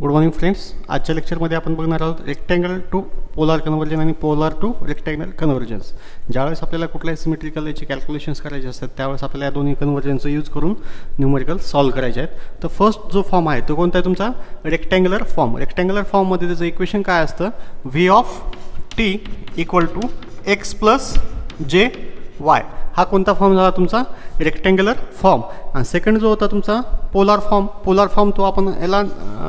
Good morning friends आजच्या लेक्चरमध्ये आपण बघणार आहोत रेक्टँगल टू पोलार कन्व्हर्जन आणि पोलार टू रेक्टँगल कन्व्हर्जन्स ज्यावेळेस आपल्याला कुठल्याही सिमेट्रिकल याचे कॅल्क्युलेशन्स करायचे असतात त्यावेळेस आपल्याला या दोन्ही कन्व्हर्जनचं यूज करून न्यूमेरिकल सॉल्व्ह करायचे आहेत. तर फर्स्ट जो फॉर्म आहे तो कोणता आहे तुमचा? रेक्टँग्युलर फॉर्म रेक्टँग्युलर फॉर्ममध्ये त्याचं इक्वेशन काय असतं? V of T equal to X plus J Y हा कोणता फॉर्म झाला तुमचा? रेक्टँग्युलर फॉर्म आणि सेकंड जो होता तुमचा? पोलार फॉर्म पोलार फॉर्म तो आपण याला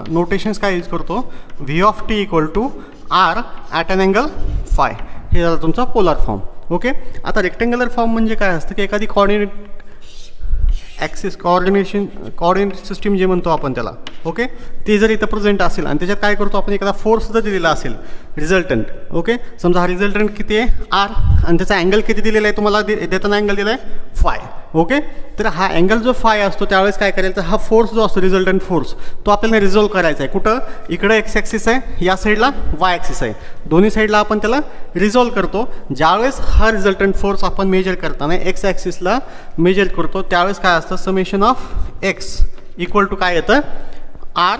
नोटेशन्स काय यूज करतो? V of T equal to R at an angle phi हे झालं तुमचा पोलार फॉर्म ओके आता रेक्टँग्युलर फॉर्म म्हणजे काय असतं? की एखादी coordinate axis coordination coordinate system जे म्हणतो आपण त्याला. ओके ते जर इथं प्रेझेंट असेल आणि त्याच्यात काय करतो आपण? एखादा फोर्स जर दिलेला असेल रिझल्टंट ओके समजा हा रिझल्टंट किती आहे? आर आणि त्याचा अँगल किती दिलेला आहे? तुम्हाला दे देताना अँगल दिला आहे फाय ओके तर हा अँगल जो फाय असतो त्यावेळेस काय करायचं तर हा फोर्स जो असतो रिझल्टंट फोर्स तो आपल्याला रिझॉल्व करायचा आहे. कुठं? इकडं एक्स ॲक्सिस आहे या साईडला वाय ॲक्सिस आहे. दोन्ही साईडला आपण त्याला रिझॉल्व करतो. ज्यावेळेस हा रिझल्टंट फोर्स आपण मेजर करताना एक्स ॲक्सिसला मेजर करतो त्यावेळेस काय असतं? Summation of X equal to काय येतं? आर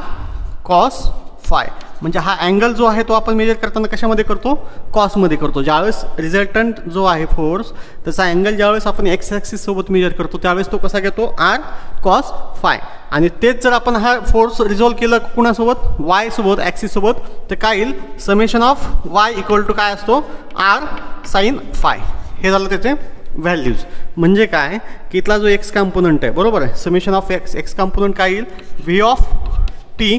कॉस फाय म्हणजे हा अँगल जो आहे तो आपण मेजर करताना कशामध्ये करतो? कॉसमध्ये करतो. ज्यावेळेस रिझल्टंट जो आहे फोर्स त्याचा अँगल ज्यावेळेस आपण एक्स ॲक्सिससोबत मेजर करतो त्यावेळेस तो कसा घेतो? आर कॉस फाय आणि तेच जर आपण हा फोर्स रिझॉल्व केलं कुणासोबत? वाय सोबत ॲक्सिससोबत तर काय येईल? Summation of Y equal to काय असतो? आर साईन फाय हे झालं त्याचे व्हॅल्यूज म्हणजे काय? की इथला जो एक्स कॉम्पोनंट आहे बरोबर आहे? Summation of X X component काय येईल? V of T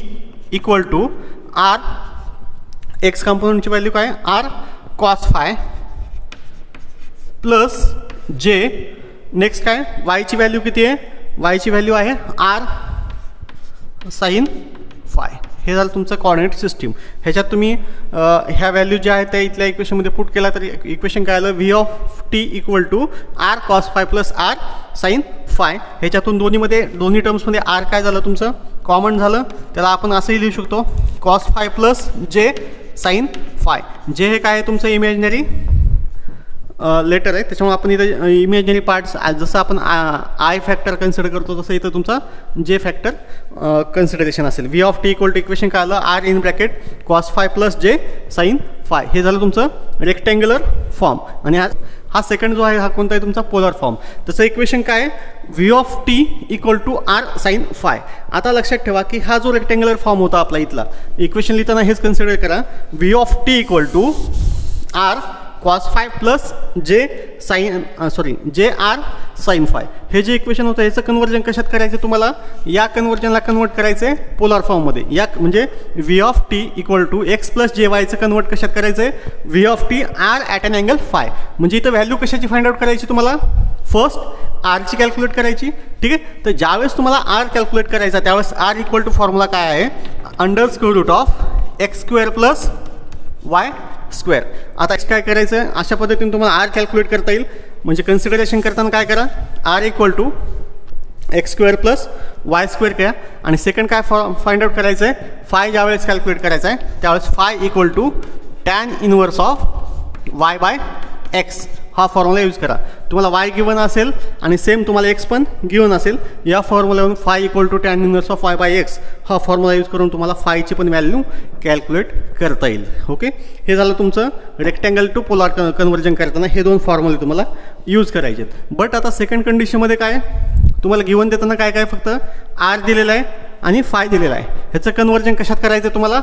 equal to R X कंपोनंटची value काय? आर कॉस फाय प्लस जे नेक्स्ट काय? वायची व्हॅल्यू किती आहे? वायची व्हॅल्यू आहे आर साईन फाय हे झालं तुमचं कॉर्डिनेट सिस्टीम ह्याच्यात तुम्ही ह्या व्हॅल्यू ज्या आहेत त्या इथल्या इक्वेशनमध्ये पुट केला तर इक्वेशन काय आलं? V of T equal to R cos phi plus R sine phi ह्याच्यातून दोन्हीमध्ये दोन्ही टर्म्समध्ये आर काय झालं तुमचं? कॉमन झालं त्याला आपण असंही लिहू शकतो cos phi plus J sine phi जे हे काय आहे तुमचं इमॅजिनरी लेटर आहे त्याच्यामुळे आपण इथं इमॅजिनरी पार्ट्स जसं आपण आय फॅक्टर कन्सिडर करतो तसं इथं तुमचा जे फॅक्टर कन्सिडरेशन असेल. V of T equal to equation काय आलं? R in bracket cos phi plus J sine phi हे झालं तुमचं रेक्टँग्युलर फॉर्म आणि हा हा सेकंड जो आहे हा कोणता आहे तुमचा पोलर फॉर्म तसं इक्वेशन काय आहे? V of T equal to R sine phi आता लक्षात ठेवा की हा जो रेक्टँग्युलर फॉर्म होता आपला इथला इक्वेशन लिहिताना हेच कन्सिडर करा. V of T equal to R cos phi plus J sine sorry J R sine phi हे जे इक्वेशन होतं याचं कन्वर्जन कशात करायचं तुम्हाला? या कन्वर्जनला कन्वर्ट करायचं आहे पोलार फॉर्ममध्ये या म्हणजे V of T equal to X plus J वायचं कन्वर्ट कशात करायचं? आहे V of T R at an angle phi म्हणजे इथं व्हॅल्यू कशाची फाइंड आउट करायची तुम्हाला? फर्स्ट आरची कॅल्क्युलेट करायची. ठीक आहे? तर ज्यावेळेस तुम्हाला आर कॅल्क्युलेट करायचा त्यावेळेस आर इक्वल टू फॉर्म्युला काय आहे? Under square root of X square plus Y square आता काय करायचं? आहे अशा पद्धतीने तुम्हाला आर कॅल्क्युलेट करता येईल. म्हणजे कन्सिडरेशन करताना काय करा? R equal to X square plus Y square करा. आणि सेकंड काय फॉ फाइंड आउट करायचं आहे फाय ज्यावेळेस कॅल्क्युलेट करायचं आहे त्यावेळेस phi equal to tan inverse of Y by X हा फॉर्म्युला यूज करा. तुम्हाला वाय गिवन असेल आणि सेम तुम्हाला एक्स पण गिवन असेल. या फॉर्म्युलावरून phi equal to tan inverse of phi by X हा फॉर्म्युला यूज करून तुम्हाला फायची पण व्हॅल्यू कॅल्क्युलेट करता येईल. ओके हे झालं तुमचं रेक्टँगल टू पोलार क कन्वर्जन करताना हे दोन फॉर्म्युले तुम्हाला यूज करायचे आहेत. बट आता सेकंड कंडिशनमध्ये काय? तुम्हाला गिवन देताना काय काय फक्त? आर दिलेलं आहे आणि फाय दिलेला आहे. ह्याचं कन्वर्जन कशात करायचं तुम्हाला?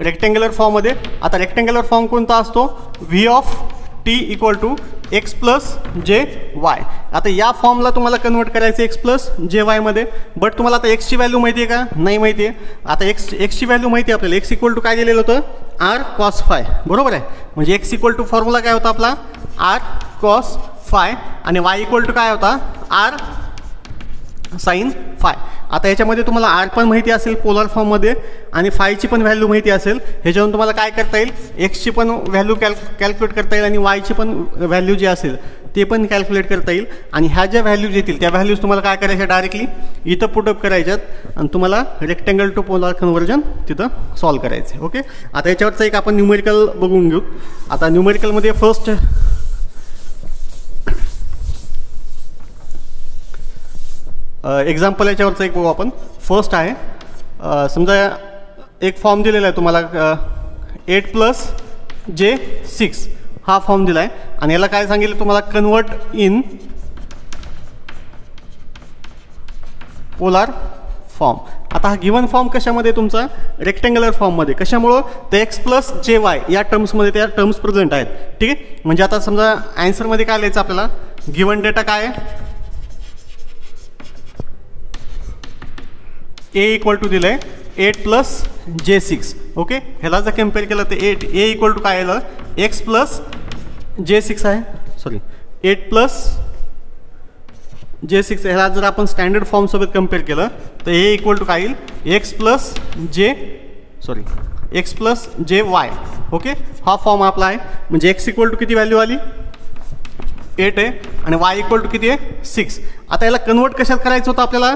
रेक्टँग्युलर फॉर्ममध्ये आता रेक्टँग्युलर फॉर्म कोणता असतो? V of T equal to X plus J Y आता या फॉर्मला तुम्हाला कन्वर्ट करायचं एक्स प्लस जे वायमध्ये बट तुम्हाला आता एक्सची व्हॅल्यू माहिती आहे का? नाही माहिती आहे आता एक्स एक्सची व्हॅल्यू माहिती आहे आपल्याला. एक्स इक्वल टू काय दिलेलं होतं? आर कॉस फाय बरोबर आहे? म्हणजे एक्स इक्वल टू फॉर्म्युला काय होता आपला? आर कॉस फाय आणि वाय इक्वल टू काय होता? आर साईन फाय आता ह्याच्यामध्ये तुम्हाला आर पण माहिती असेल पोलर फॉर्ममध्ये आणि फायची पण व्हॅल्यू माहिती असेल. ह्याच्यावरून तुम्हाला काय करता येईल? एक्सची पण व्हॅल्यू कॅल कॅल्क्युलेट करता येईल आणि वायची पण व्हॅल्यू जी असेल ते पण कॅल्क्युलेट करता येईल. आणि ह्या ज्या व्हॅल्यूज येतील त्या व्हॅल्यूज तुम्हाला काय करायच्या डायरेक्टली इथं पुटअप करायच्यात आणि तुम्हाला रेक्टँगल टू पोलार कन्व्हर्जन तिथं सॉल्व करायचं आहे ओके आता याच्यावरचं एक आपण न्यूमेरिकल बघून घेऊ. आता न्यूमेरिकलमध्ये फर्स्ट एक्झाम्पल याच्यावरचं एक बघू आपण. फर्स्ट आहे समजा एक फॉर्म दिलेला आहे तुम्हाला एट प्लस जे सिक्स हा फॉर्म दिला आहे आणि याला काय सांगितलं तुम्हाला? कन्वर्ट इन पोलार फॉर्म आता हा गिवन फॉर्म कशामध्ये तुमचा? रेक्टँग्युलर फॉर्ममध्ये कशामुळं? ते एक्स प्लस जे वाय या टर्म्समध्ये त्या टर्म्स प्रेझेंट आहेत. ठीक आहे? म्हणजे आता समजा ॲन्सरमध्ये काय लिहायचं आपल्याला? गिवन डेटा काय आहे? ए इक्वल टू दिलं आहे eight plus J six okay ह्याला जर कंपेअर केलं तर एट ए इक्वल टू काय आलं? एक्स प्लस जे सिक्स आहे. Sorry eight plus J six ह्याला जर आपण स्टँडर्ड फॉर्मसोबत कंपेअर केलं तर ए इक्वल टू काय येईल? X plus J sorry X plus J Y okay हा फॉर्म आपला आहे. म्हणजे एक्स इक्वल टू किती व्हॅल्यू आली? एट आहे. आणि वाय इक्वल टू किती आहे? सिक्स आता याला कन्वर्ट कशात करायचं होतं आपल्याला?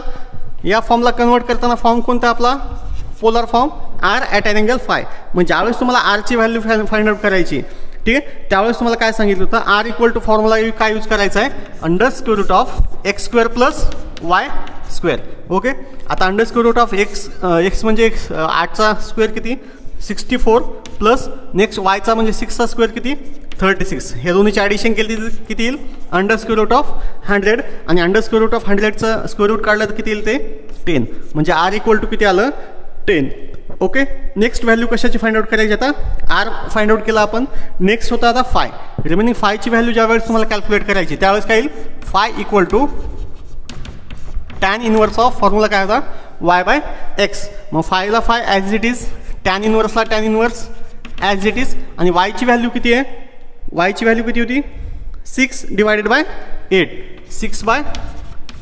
या फॉर्मला कन्वर्ट करताना फॉर्म कोणता आपला? Polar form R at an angle phi म्हणजे ज्यावेळेस तुम्हाला आरची व्हॅल्यू फाइंड आउट करायची ठीक आहे? त्यावेळेस तुम्हाला काय सांगितलं होतं? आर इक्वल टू फॉर्म्युला काय यूज करायचा आहे? Under square root of X square plus Y square okay आता under square root of X X म्हणजे एक्स आठचा स्क्वेअर किती? सिक्स्टी फोर प्लस नेक्स्ट वायचा म्हणजे सिक्सचा स्क्वेअर किती? थर्टी सिक्स हे दोन्हीची ॲडिशन केली किती येईल? Under square root of hundred आणि अंडर स्क्वेअर रूट ऑफ हंड्रेडचं स्क्वेअर रूट काढलं तर किती येईल ते? टेन म्हणजे आर इक्वल टू किती आलं? टेन ओके नेक्स्ट व्हॅल्यू कशाची फाइंड आउट करायची आता? आर फाइंड आउट केला आपण. नेक्स्ट होता आता फाय रिमेनिंग फायची व्हॅल्यू ज्यावेळेस तुम्हाला कॅल्क्युलेट करायची त्यावेळेस काय येईल? Phi equal to tan inverse of formula काय होता? वाय बाय एक्स मग फायला phi as it is tan इनवर्सला tan inverse as it is आणि वायची व्हॅल्यू किती आहे? वायची व्हॅल्यू किती होती? Six divided by eight six by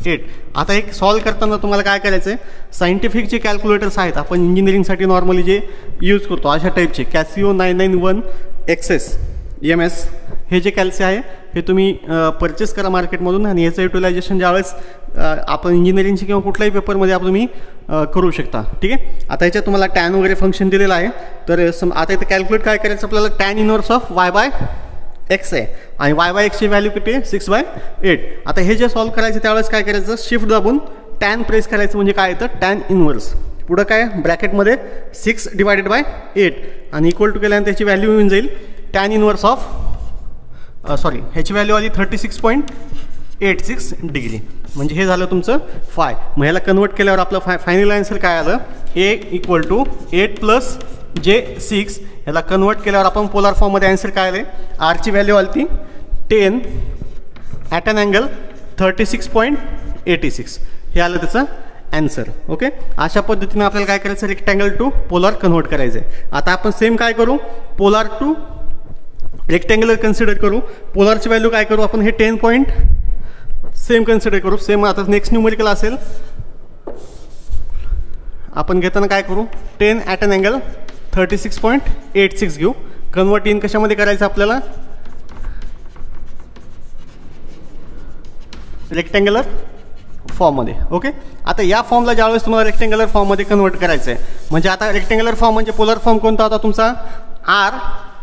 eight आता एक सॉल्व करताना तुम्हाला काय करायचं आहे सायंटिफिक जे कॅल्क्युलेटर्स आहेत आपण इंजिनिअरिंगसाठी नॉर्मली जे यूज करतो अशा टाईपचे Casio nine nine one ES M S हे जे कॅल्सी आहे हे तुम्ही परचेस करा मार्केटमधून आणि याचं युटिलायझेशन ज्यावेळेस आपण इंजिनिअरिंगचे किंवा कुठल्याही पेपरमध्ये आपण तुम्ही करू शकता. ठीक आहे? आता याच्यात तुम्हाला टॅन वगैरे फंक्शन दिलेलं आहे. तर सम आता इथं कॅल्क्युलेट काय करायचं आपल्याला? Tan inverse of Y by X आहे आणि वाय बाय एक्सची व्हॅल्यू किती? आहे सिक्स बाय एट आता हे जे सॉल्व करायचं त्यावेळेस काय करायचं? शिफ्ट दाबून टॅन प्रेस करायचं म्हणजे काय येतं? टॅन इनवर्स पुढं काय? ब्रॅकेटमध्ये सिक्स डिवायडेड बाय एट आणि इक्वल टू केल्यानंतर त्याची व्हॅल्यू येऊन जाईल टॅन इनवर्स ऑफ सॉरी ह्याची व्हॅल्यू आली thirty six point eight six degree म्हणजे हे झालं तुमचं फाय मग ह्याला कन्वर्ट केल्यावर आपलं फाय फायनल आन्सर काय आलं? A equal to eight plus J six ह्याला कन्वर्ट केल्यावर आपण पोलार फॉर्ममध्ये आन्सर काय आले? आरची व्हॅल्यू आली ती ten at an angle thirty six point eighty six हे आलं त्याचं ॲन्सर ओके अशा पद्धतीनं आपल्याला काय करायचं? रेक्टँगल टू पोलार कन्वर्ट करायचं आहे आता आपण सेम काय करू? पोलार टू रेक्टँगलर कन्सिडर करू. पोलारची व्हॅल्यू काय करू? आपण हे टेन पॉईंट सेम कन्सिडर करू. सेम आता नेक्स्ट न्यूमेरिकल असेल. आपण घेताना काय करू? Ten at an angle thirty six point eight six घेऊ. कन्वर्ट इन कशामध्ये करायचं आपल्याला? रेक्टँग्युलर फॉर्ममध्ये ओके आता या फॉर्मला ज्यावेळेस तुम्हाला रेक्टँग्युलर फॉर्ममध्ये कन्वर्ट करायचं आहे म्हणजे आता रेक्टँग्युलर फॉर्म म्हणजे पोलर फॉर्म कोणता होता तुमचा? R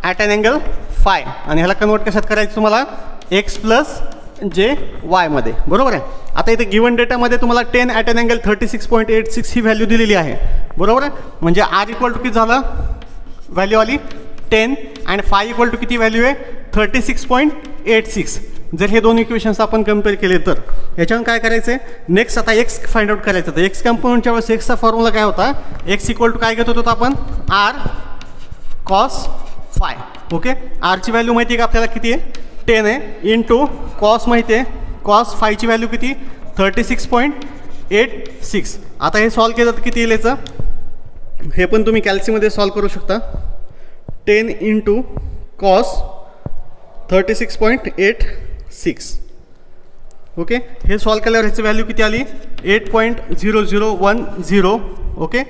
at and angle phi आणि ह्याला कन्वर्ट कशात करायचं तुम्हाला? एक्स प्लस जे वायमध्ये बरोबर आहे? आता इथे गिवन डेटामध्ये तुम्हाला ten at an angle thirty six point eight six he value दिलेली आहे. बरोबर आहे? म्हणजे आर इक्वल टू किती झालं? व्हॅल्यू आली ten and phi equal to किती व्हॅल्यू आहे? Thirty six point eight six जर हे दोन इक्वेशन्स आपण कंपेअर केले तर. याच्यावर काय करायचं आहे नेक्स्ट आता एक्स फाइंड आउट करायचं तर एक्स कंपोनंटच्या वेळेस एक्सचा फॉर्म्युला काय होता? एक्स इक्वल टू काय घेत होतो आपण? आर कॉस फाय ओके आरची व्हॅल्यू माहिती आहे का आपल्याला किती आहे? टेन आहे. इन टू कॉस माहिती आहे. कॉस फायची व्हॅल्यू किती? Thirty six point eight six आता हे सॉल्व केलं तर किती येईल याचं? हे पण तुम्ही कॅल्सीमध्ये सॉल्व करू शकता. Ten into cos thirty six point eight six okay हे सॉल्व केल्यावर ह्याची व्हॅल्यू किती आली? Eight point zero zero one zero okay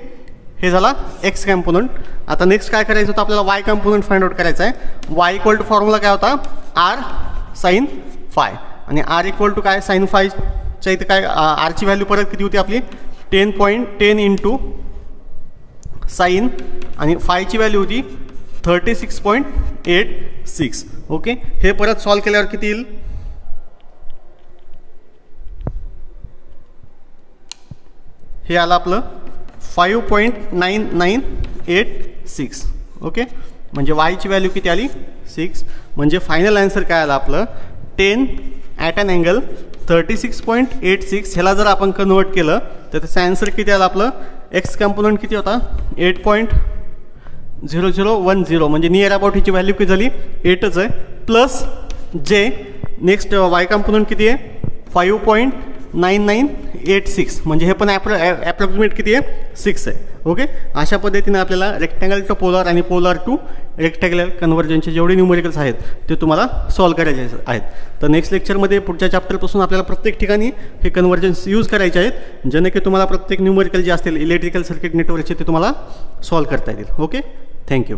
हे झाला एक्स कॅम्पोनंट आता नेक्स्ट काय करायचं होतं? आपल्याला वाय कॅम्पोनंट फाइंड आउट करायचा आहे. वाय इक्वल टू फॉर्म्युला काय होता? आर साईन फाय आणि आर इक्वल टू काय? साईन फायच्या इथे काय आरची व्हॅल्यू परत किती होती आपली? Ten point ten into sine आणि फायची व्हॅल्यू होती thirty six point eight six okay हे परत सॉल्व केल्यावर किती येईल? हे आलं आपलं five point nine nine eight six okay म्हणजे वायची व्हॅल्यू किती आली? सिक्स म्हणजे फायनल आन्सर काय आलं आपलं? Ten at an angle thirty six point eight six ह्याला जर आपण कन्वर्ट केलं तर त्याचं ॲन्सर किती आलं आपलं? एक्स कंपोनंट किती होता? Eight point zero zero one zero म्हणजे नियर अबाउट हिची व्हॅल्यू किती झाली? एटच आहे. प्लस जे नेक्स्ट वाय कंपोनंट किती आहे? Five point nine nine eight six म्हणजे हे पण ॲप्रो ॲप्रॉक्सिमेट किती आहे? सिक्स आहे. ओके अशा पद्धतीने आपल्याला रेक्टँगल टू पोलार आणि पोलार टू रेक्टँगल कन्व्हर्जनचे जेवढे न्यूमेरिकल्स आहेत ते तुम्हाला सॉल्व करायचे आहेत. तर नेक्स्ट लेक्चरमध्ये पुढच्या चॅप्टरपासून आपल्याला प्रत्येक ठिकाणी हे कन्व्हर्जन्स यूज करायचे आहेत जेणे की तुम्हाला प्रत्येक न्यूमेरिकल जे असतील इलेक्ट्रिकल सर्किट नेटवर्कचे ते तुम्हाला सॉल्व करता येतील. Okay thank you